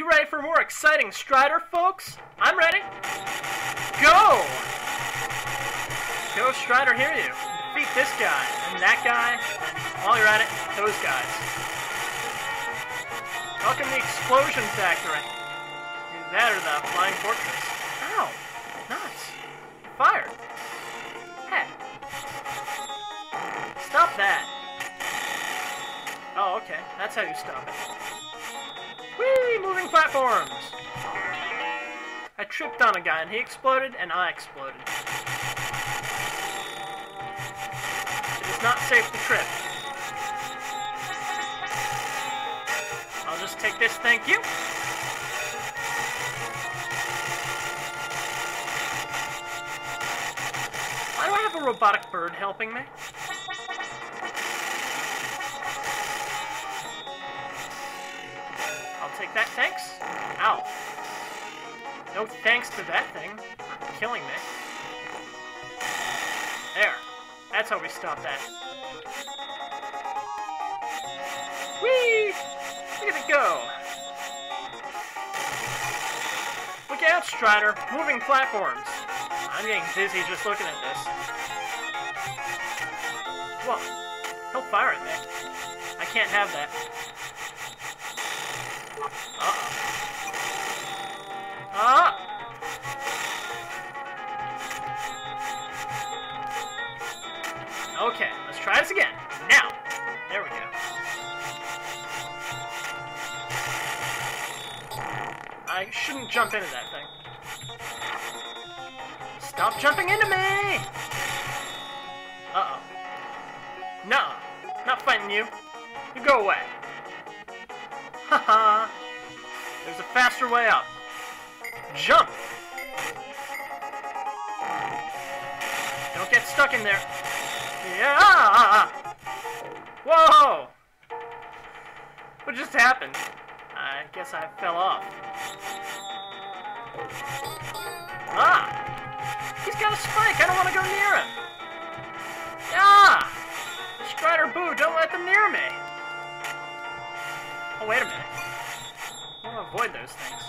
You ready for more exciting Strider, folks? I'm ready. Go! Go, Strider Hiryu. Defeat this guy, and that guy, while you're at it, those guys. Welcome the Explosion Factory. Either that or the Flying Fortress. Ow! Nuts. Fire. Hey. Stop that. Oh, okay. That's how you stop it. Whee! Moving platforms! I tripped on a guy and he exploded and I exploded. It is not safe to trip. I'll just take this, thank you. Why do I have a robotic bird helping me? Take that, thanks. Ow. No thanks to that thing for killing me. There. That's how we stop that. Whee! Look at it go! Look out, Strider! Moving platforms! I'm getting dizzy just looking at this. Whoa. He'll fire at me. I can't have that. Uh-oh. Ah! Okay, let's try this again. Now! There we go. I shouldn't jump into that thing. Stop jumping into me! Uh-oh. No, not fighting you. You go away. There's a faster way up. Jump! Don't get stuck in there. Yeah! Whoa! What just happened? I guess I fell off. Ah! He's got a spike! I don't want to go near him! Ah! Strider Boo, don't let them near me! Oh, wait a minute. I want to avoid those things.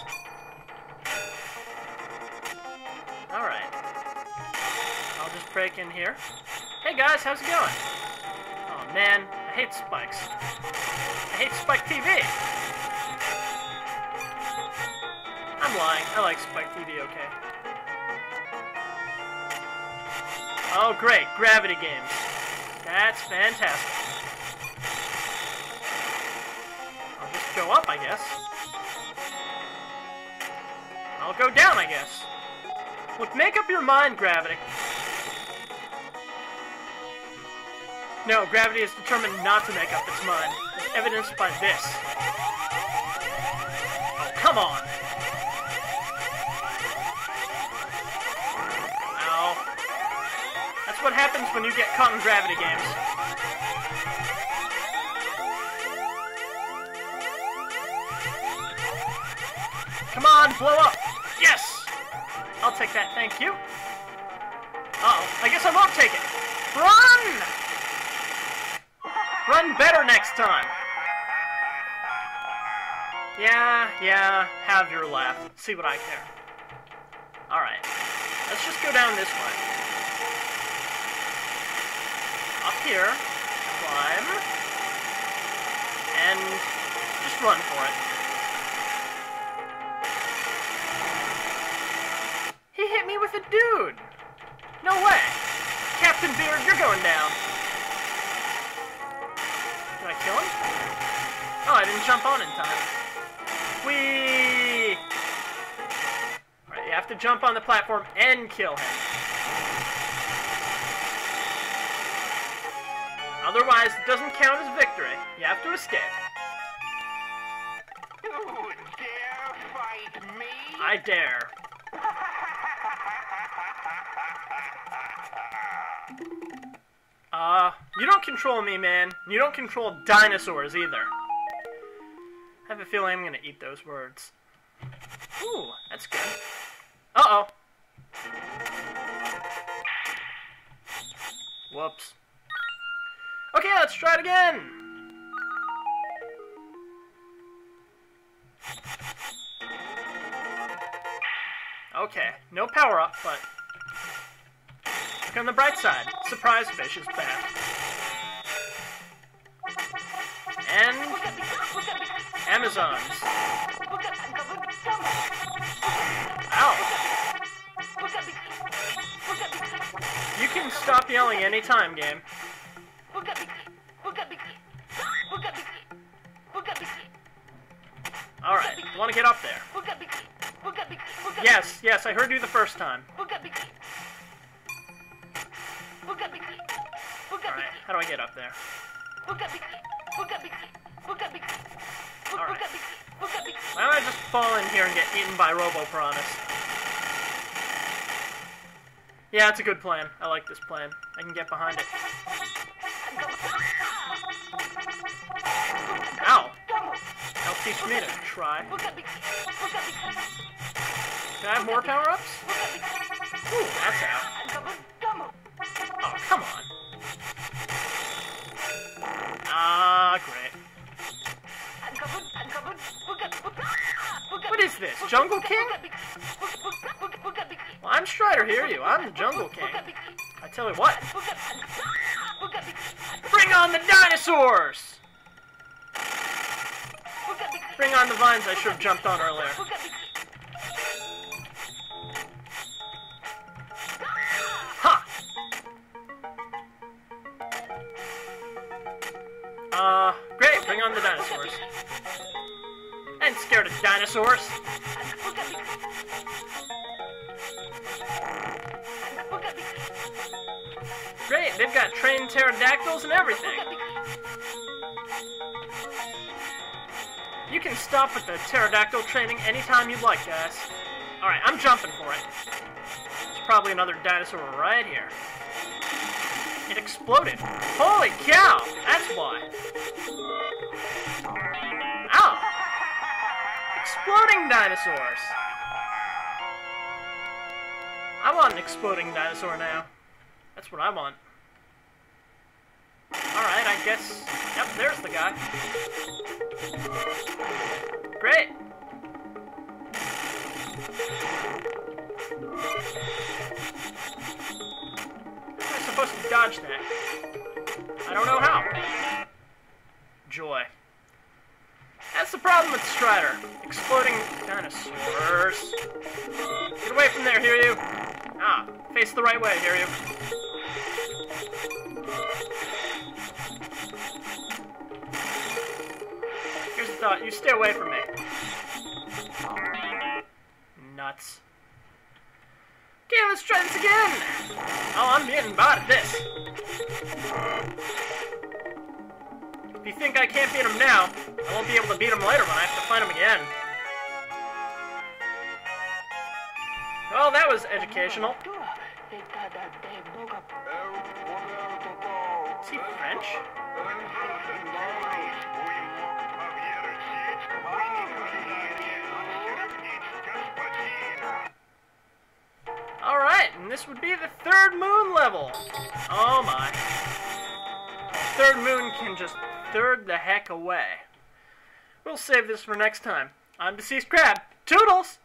Alright. I'll just break in here. Hey guys, how's it going? Oh man, I hate spikes. I hate Spike TV! I'm lying. I like Spike TV, okay. Oh great, Gravity Games. That's fantastic. Go up, I guess. I'll go down, I guess. Look, make up your mind, Gravity. No, Gravity is determined not to make up its mind, as evidenced by this. Oh, come on! Ow. That's what happens when you get caught in Gravity games. On, blow up! Yes! I'll take that, thank you. Uh-oh, I guess I won't take it. Run! Run better next time! Yeah, yeah, have your laugh. See what I care. Alright, let's just go down this way. Up here, climb, and just run for it. With a dude! No way! Captain Beard, you're going down! Did I kill him? Oh, I didn't jump on in time. Whee! Alright, you have to jump on the platform and kill him. Otherwise, it doesn't count as victory. You have to escape. You dare fight me? I dare. Uh, you don't control me, man. You don't control dinosaurs either. I have a feeling I'm gonna eat those words. Ooh, that's good. Uh-oh. Whoops. Okay, let's try it again. Okay, no power up, but look on the bright side. Surprise fish is back. And Amazons. Ow! You can stop yelling anytime, game. Alright, wanna get up there? Yes, yes, I heard you the first time. Alright, how do I get up there? Alright. Why don't I just fall in here and get eaten by Robo Piranhas? Yeah, it's a good plan. I like this plan. I can get behind it. Ow! That'll teach me to try. Can I have more power-ups? Ooh, that's out. Oh, come on. Ah, great. What is this, Jungle King? Well, I'm Strider Hiryu. I'm the Jungle King. I tell you what. Bring on the dinosaurs! Bring on the vines I should have jumped on earlier. Uh, great, bring on the dinosaurs. I ain't scared of dinosaurs. Great, they've got trained pterodactyls and everything. You can stop with the pterodactyl training anytime you'd like, guys. Alright, I'm jumping for it. There's probably another dinosaur right here. It exploded. Holy cow! That's why. Ow! Exploding dinosaurs! I want an exploding dinosaur now. That's what I want. Alright, I guess... Yep, there's the guy. Great! Supposed to dodge that? I don't know how. Joy. That's the problem with Strider. Exploding dinosaurs. Get away from there, Hiryu? Ah, face the right way, Hiryu? Here's the thought, you stay away from me. Nuts. Okay, let's try this again! Oh, I'm getting bad at this. If you think I can't beat him now, I won't be able to beat him later when I have to fight him again. Well, that was educational. Is he French? This would be the third moon level. Oh my. Third moon can just third the heck away. We'll save this for next time. I'm Deceased Crab. Toodles!